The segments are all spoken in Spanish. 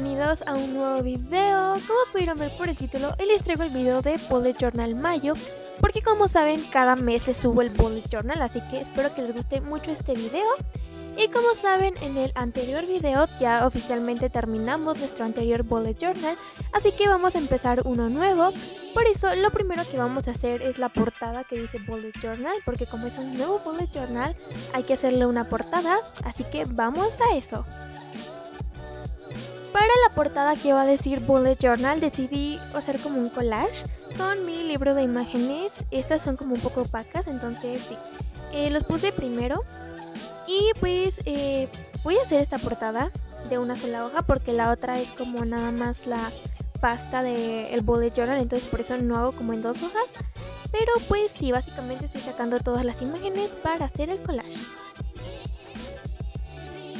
bienvenidos a un nuevo video. Como pudieron ver por el título, hoy les traigo el video de Bullet Journal Mayo. Porque como saben, cada mes les subo el Bullet Journal, así que espero que les guste mucho este video. Y como saben, en el anterior video ya oficialmente terminamos nuestro anterior Bullet Journal, así que vamos a empezar uno nuevo. Por eso lo primero que vamos a hacer es la portada que dice Bullet Journal, porque como es un nuevo Bullet Journal hay que hacerle una portada, así que vamos a eso. Para la portada que va a decir Bullet Journal decidí hacer como un collage con mi libro de imágenes. Estas son como un poco opacas, entonces sí. Eh, los puse primero y pues eh, voy a hacer esta portada de una sola hoja porque la otra es como nada más la pasta del el Bullet Journal, entonces por eso no hago como en dos hojas. Pero pues sí, básicamente estoy sacando todas las imágenes para hacer el collage.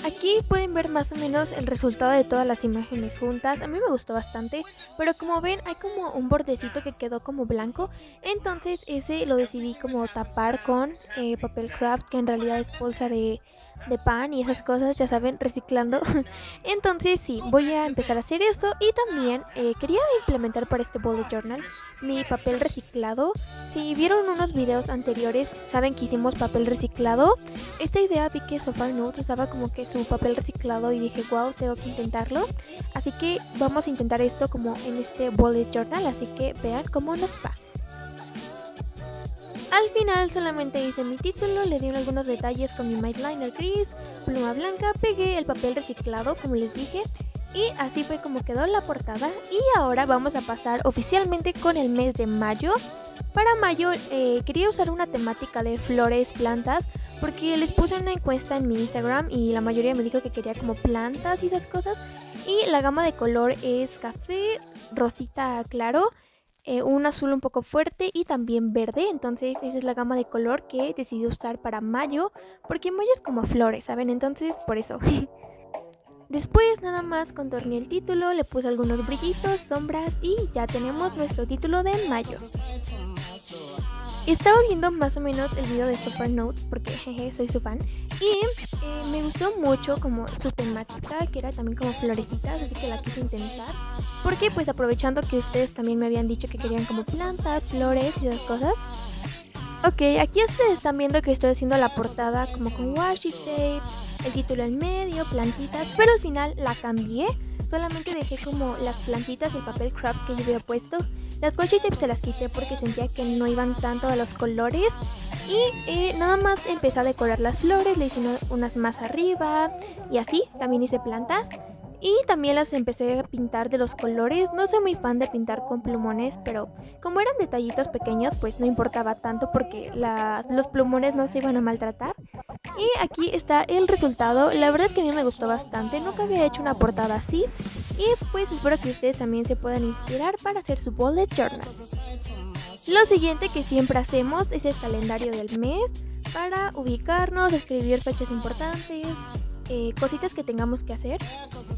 Aquí pueden ver más o menos el resultado de todas las imágenes juntas. A mí me gustó bastante, pero como ven hay como un bordecito que quedó como blanco. Entonces ese lo decidí como tapar con eh, papel craft, que en realidad es bolsa de de pan y esas cosas, ya saben, reciclando. Entonces sí, voy a empezar a hacer esto y también eh, quería implementar para este bullet journal mi papel reciclado. Si vieron unos videos anteriores, saben que hicimos papel reciclado. Esta idea vi que Sofar Notes usaba como que su papel reciclado y dije, wow, tengo que intentarlo. Así que vamos a intentar esto como en este bullet journal, así que vean cómo nos va. Al final solamente hice mi título, le di algunos detalles con mi Might Liner gris, pluma blanca, pegué el papel reciclado como les dije y así fue como quedó la portada y ahora vamos a pasar oficialmente con el mes de mayo. Para mayo eh, quería usar una temática de flores, plantas, porque les puse una encuesta en mi Instagram y la mayoría me dijo que quería como plantas y esas cosas. Y la gama de color es café, rosita claro eh, un azul un poco fuerte y también verde. Entonces esa es la gama de color que decidí usar para mayo. Porque mayo es como flores, ¿saben? Entonces por eso. Después nada más contorné el título, le puse algunos brillitos, sombras y ya tenemos nuestro título de mayo. Estaba viendo más o menos el video de Super Notes porque jeje, soy su fan y eh, me gustó mucho como su temática que era también como florecitas, así que la quise intentar. Porque pues aprovechando que ustedes también me habían dicho que querían como plantas, flores y esas cosas. Ok, aquí ustedes están viendo que estoy haciendo la portada como con washi tape, el título en medio, plantitas, pero al final la cambié. Solamente dejé como las plantitas del papel craft que yo había puesto las washi tapes se las quité porque sentía que no iban tanto a los colores. Y eh, nada más empecé a decorar las flores, le hice unas más arriba y así. También hice plantas. Y también las empecé a pintar de los colores. No soy muy fan de pintar con plumones, pero como eran detallitos pequeños, pues no importaba tanto porque los plumones no se iban a maltratar. Y aquí está el resultado. La verdad es que a mí me gustó bastante. Nunca había hecho una portada así. Y pues espero que ustedes también se puedan inspirar para hacer su bullet journal. Lo siguiente que siempre hacemos es el calendario del mes para ubicarnos, escribir fechas importantes, eh, cositas que tengamos que hacer.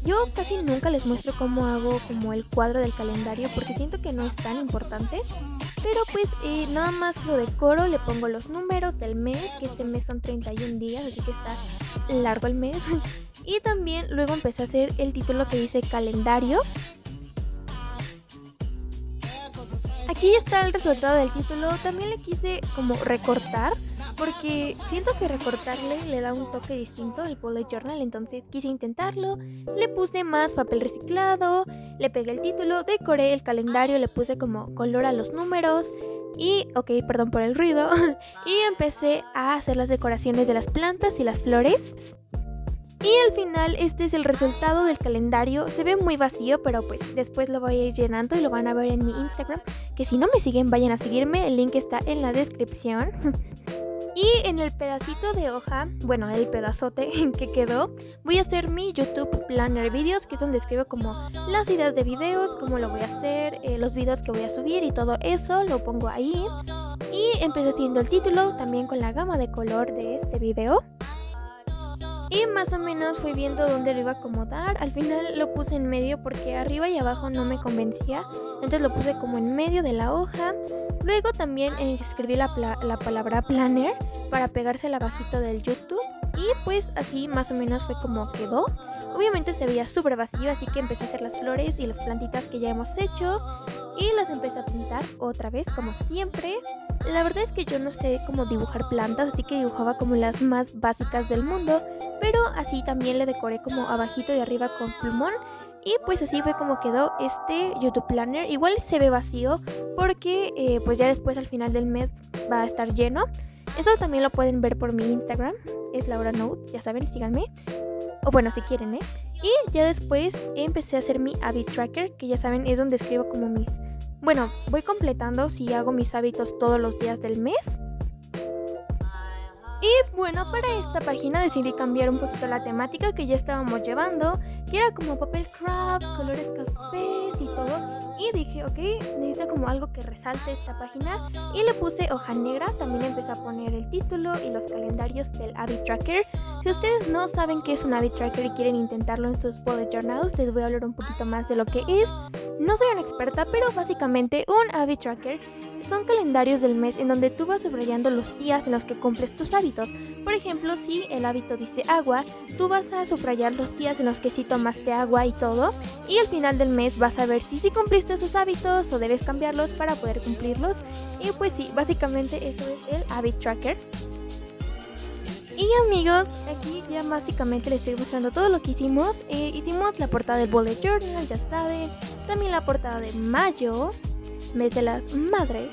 Yo casi nunca les muestro cómo hago como el cuadro del calendario porque siento que no es tan importante. Pero pues eh, nada más lo decoro, le pongo los números del mes, que este mes son 31 días, así que está largo el mes. y también luego empecé a hacer el título que dice calendario. Aquí está el resultado del título. También le quise como recortar porque siento que recortarle le da un toque distinto al bullet journal, entonces quise intentarlo, le puse más papel reciclado, le pegué el título, decoré el calendario, le puse como color a los números y, ok, perdón por el ruido, y empecé a hacer las decoraciones de las plantas y las flores. Y al final este es el resultado del calendario. Se ve muy vacío, pero pues después lo voy a ir llenando y lo van a ver en mi Instagram. Que si no me siguen, vayan a seguirme. El link está en la descripción. Y en el pedacito de hoja, bueno, el pedazote que quedó, voy a hacer mi YouTube Planner Videos, que es donde escribo como las ideas de videos, cómo lo voy a hacer, eh, los videos que voy a subir y todo eso, lo pongo ahí. Y empecé haciendo el título también con la gama de color de este video. Y más o menos fui viendo dónde lo iba a acomodar. Al final lo puse en medio porque arriba y abajo no me convencía. Entonces lo puse como en medio de la hoja. Luego también eh, escribí la, la palabra planner para pegársela abajito del YouTube. Y pues así más o menos fue como quedó. Obviamente se veía súper vacío, así que empecé a hacer las flores y las plantitas que ya hemos hecho y las empecé a pintar otra vez como siempre. La verdad es que yo no sé cómo dibujar plantas, así que dibujaba como las más básicas del mundo, pero así también le decoré como abajito y arriba con plumón. Y pues así fue como quedó este YouTube Planner. Igual se ve vacío porque eh, pues ya después al final del mes va a estar lleno. Eso también lo pueden ver por mi Instagram, es Laura Notes, ya saben, síganme. O bueno, si quieren, ¿eh? Y ya después empecé a hacer mi habit tracker, que ya saben es donde escribo como mis... Bueno, voy completando si hago mis hábitos todos los días del mes. Y bueno, para esta página decidí cambiar un poquito la temática que ya estábamos llevando, que era como papel craft, colores cafés y todo. Y dije, ok, necesito como algo que resalte esta página. Y le puse hoja negra, también empecé a poner el título y los calendarios del Habit Tracker. Si ustedes no saben qué es un Habit Tracker y quieren intentarlo en sus bullet journals, les voy a hablar un poquito más de lo que es. No soy una experta, pero básicamente un Habit Tracker son calendarios del mes en donde tú vas subrayando los días en los que cumples tus hábitos. Por ejemplo, si el hábito dice agua, tú vas a subrayar los días en los que sí tomaste agua y todo. Y al final del mes vas a ver si sí cumpliste esos hábitos o debes cambiarlos para poder cumplirlos. Y pues sí, básicamente eso es el habit tracker. Y amigos, aquí ya básicamente les estoy mostrando todo lo que hicimos. Eh, hicimos la portada del bullet journal, ya saben. También la portada de mayo mes de las madres.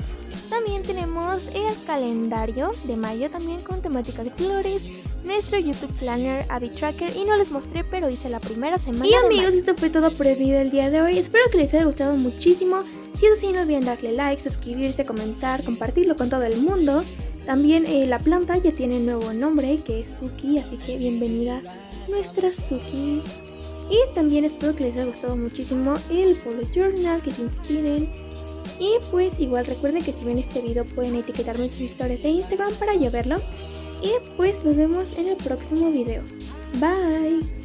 También tenemos el calendario de mayo también con temática de flores, nuestro YouTube Planner Abby Tracker y no les mostré pero hice la primera semana. Y amigos, esto fue todo por el video del día de hoy. Espero que les haya gustado muchísimo. Si es así no olviden darle like, suscribirse, comentar, compartirlo con todo el mundo. También eh, la planta ya tiene nuevo nombre que es Suki, así que bienvenida nuestra Suki. Y también espero que les haya gustado muchísimo el bullet journal, que se inspiren y pues igual recuerden que si ven este video pueden etiquetarme sus historias de Instagram para yo verlo. Y pues nos vemos en el próximo video. Bye.